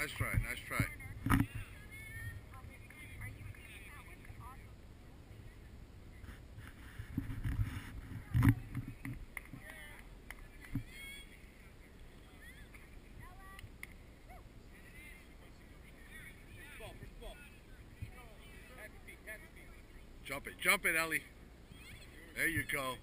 Nice try, nice try. Jump it, jump it, Ellie. There you go.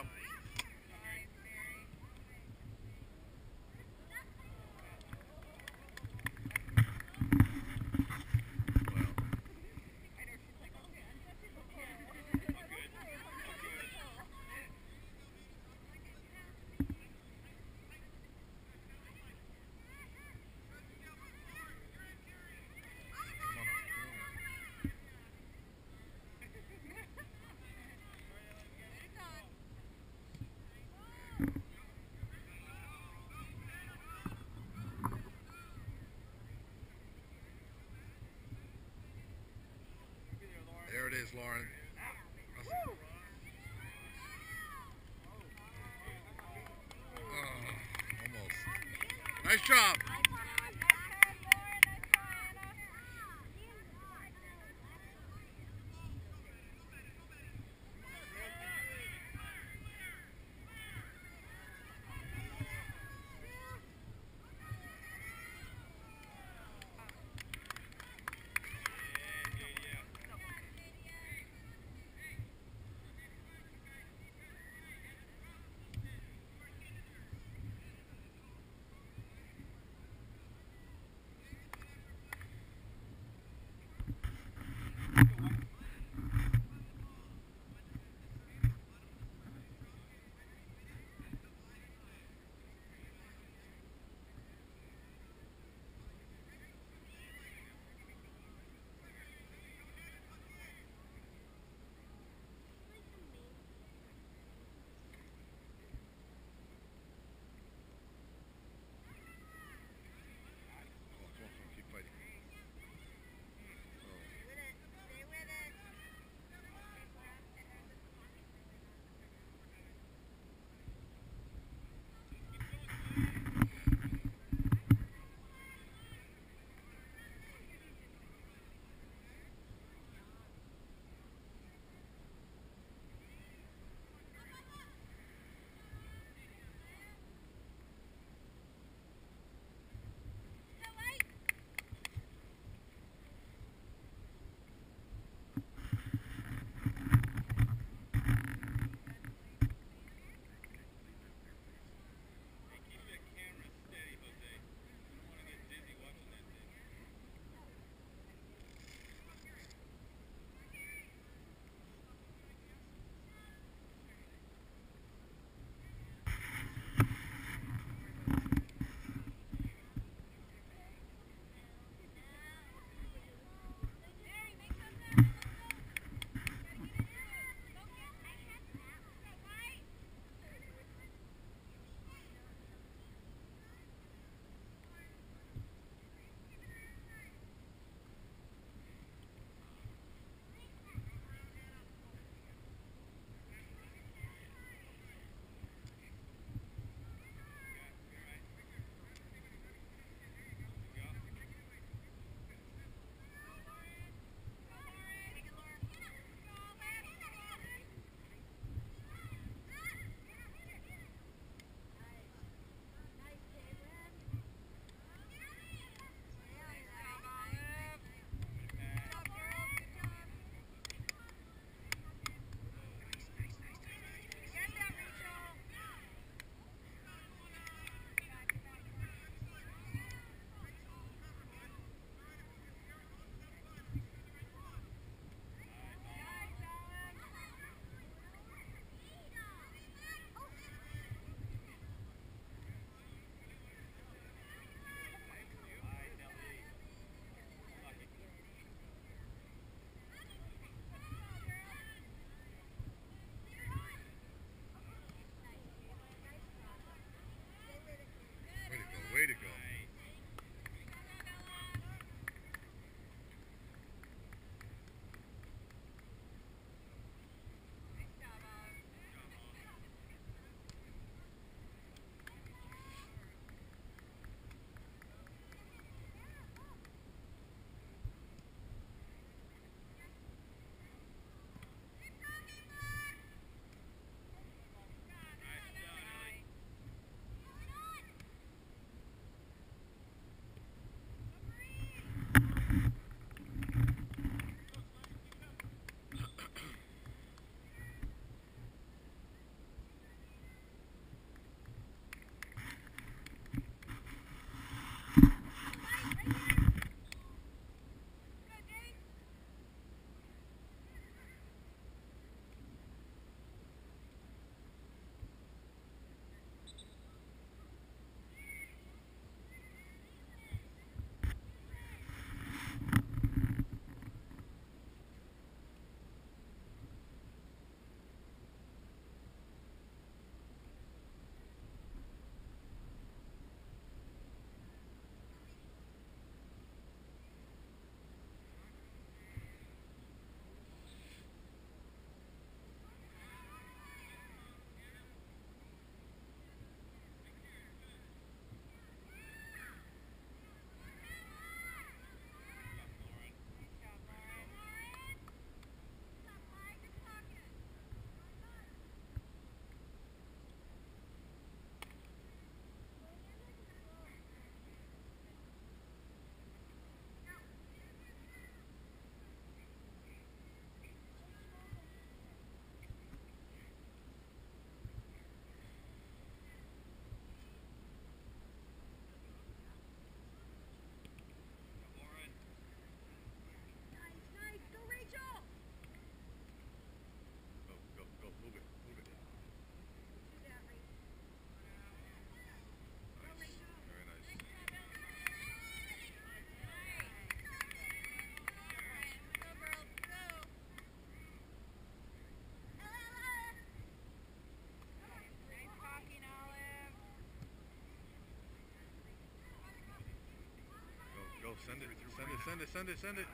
Job. Is, Lauren. Oh, almost. Nice job. Send it, send it, send it, send it.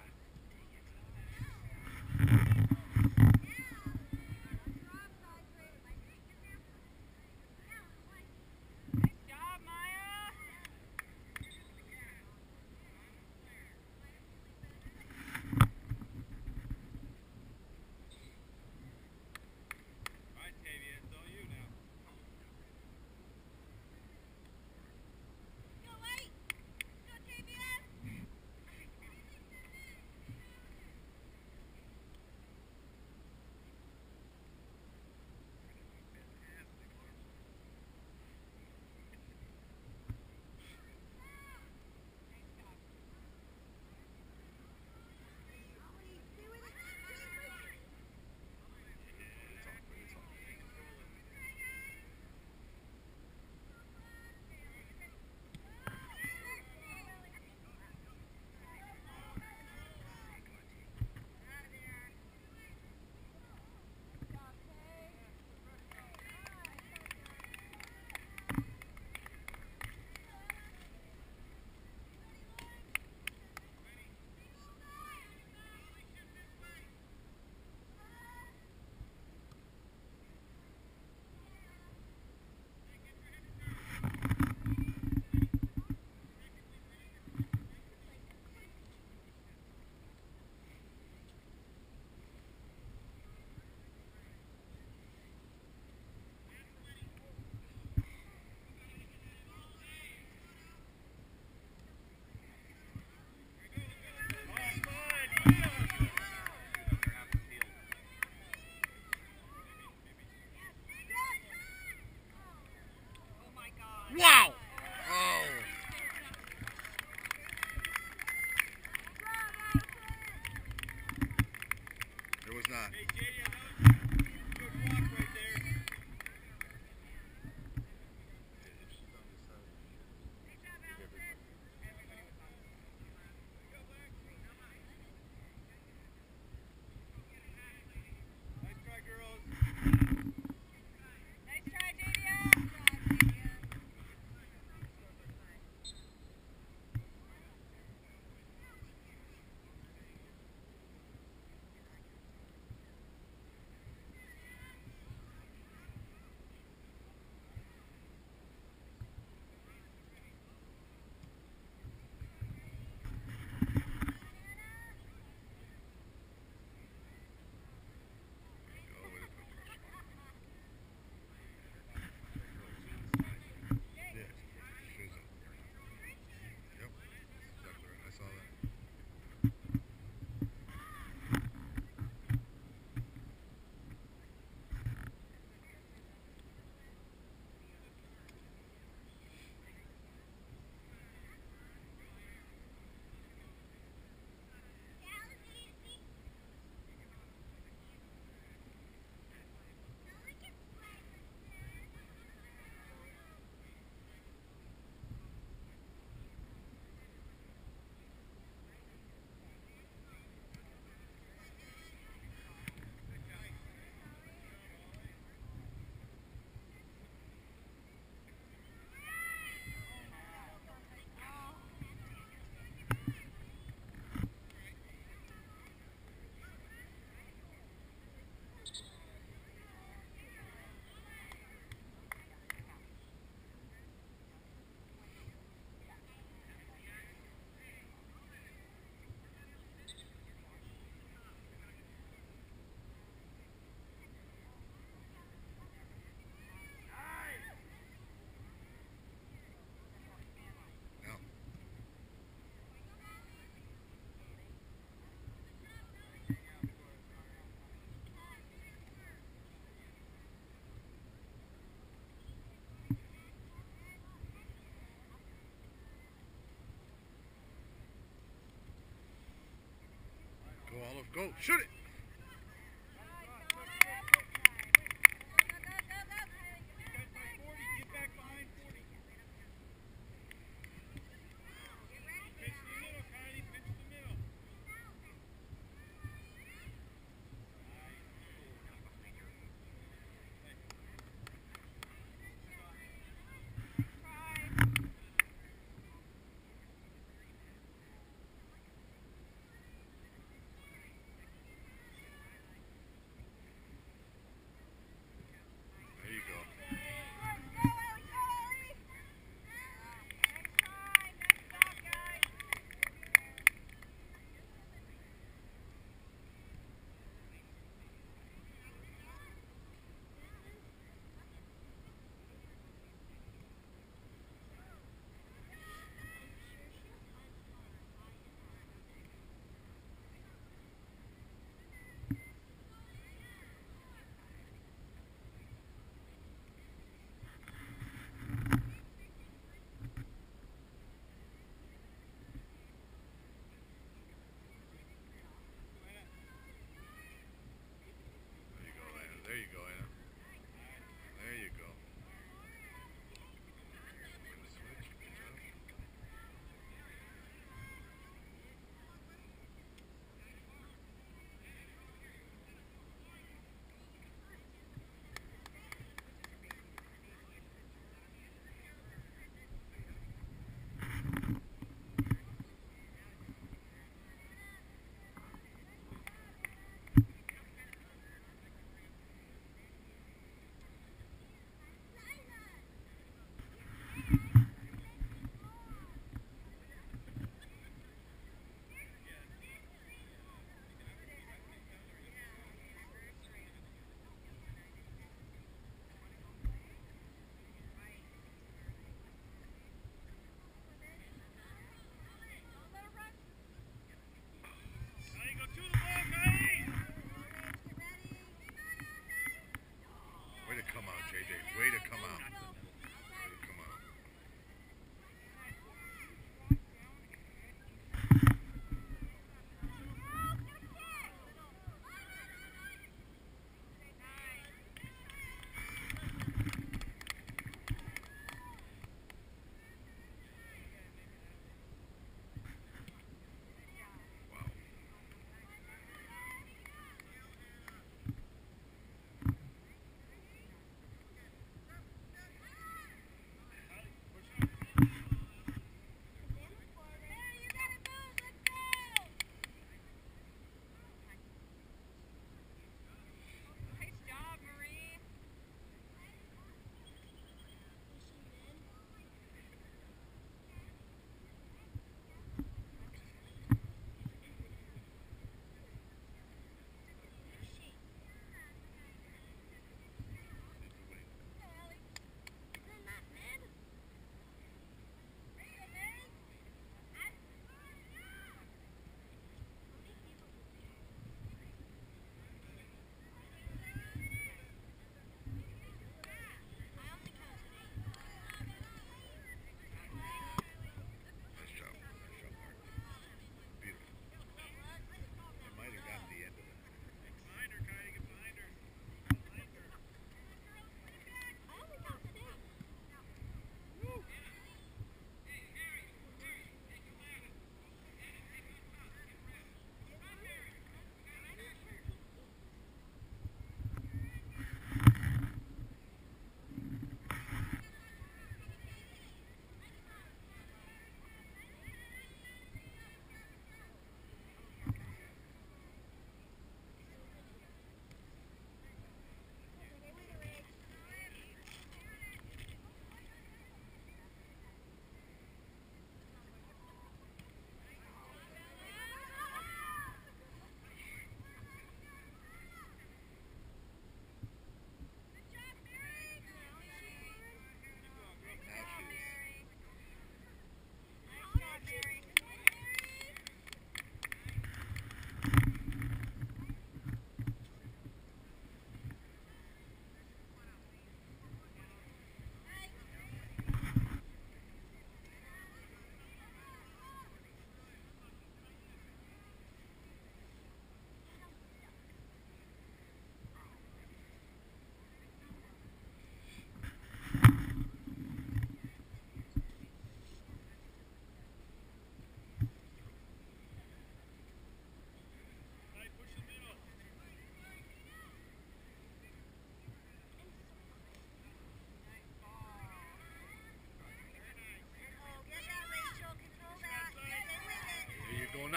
Go, shoot it.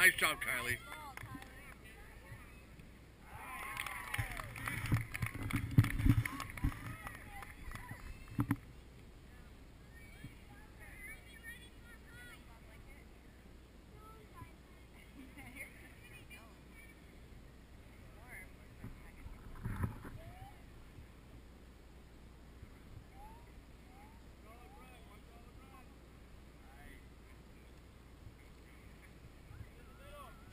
Nice job, Kylie.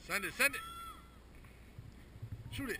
Send it, send it. Shoot it.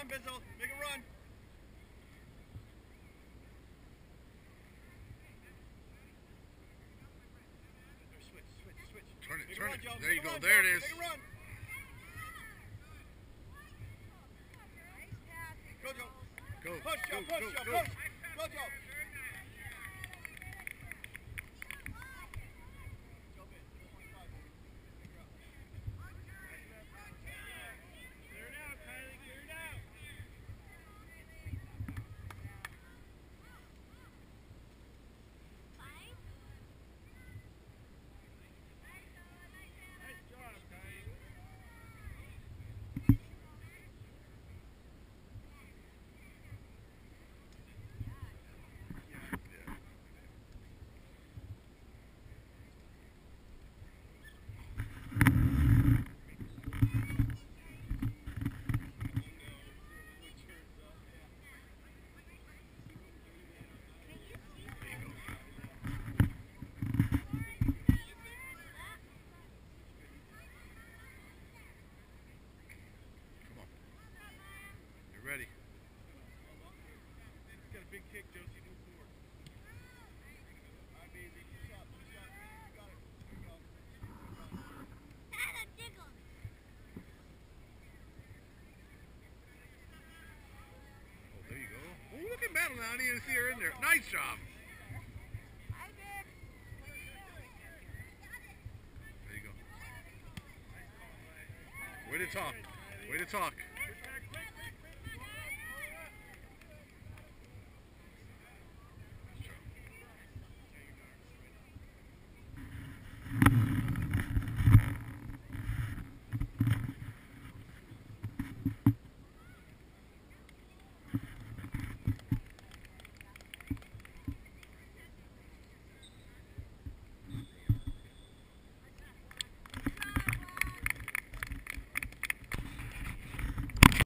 run, Bizzle. Make a run. Switch, switch, switch. Turn it, turn it. There you go. There it is. Make a run. Go, Joe. Go, push, Joe, push, Joe, push. Ready. Got a big kick, Josie. Move forward. I'm easy. Shot. Good shot. You got it. There you go. Oh, there you go. Oh, look at Madeline. I didn't even see her in there. Nice job. Way to talk. Way to talk.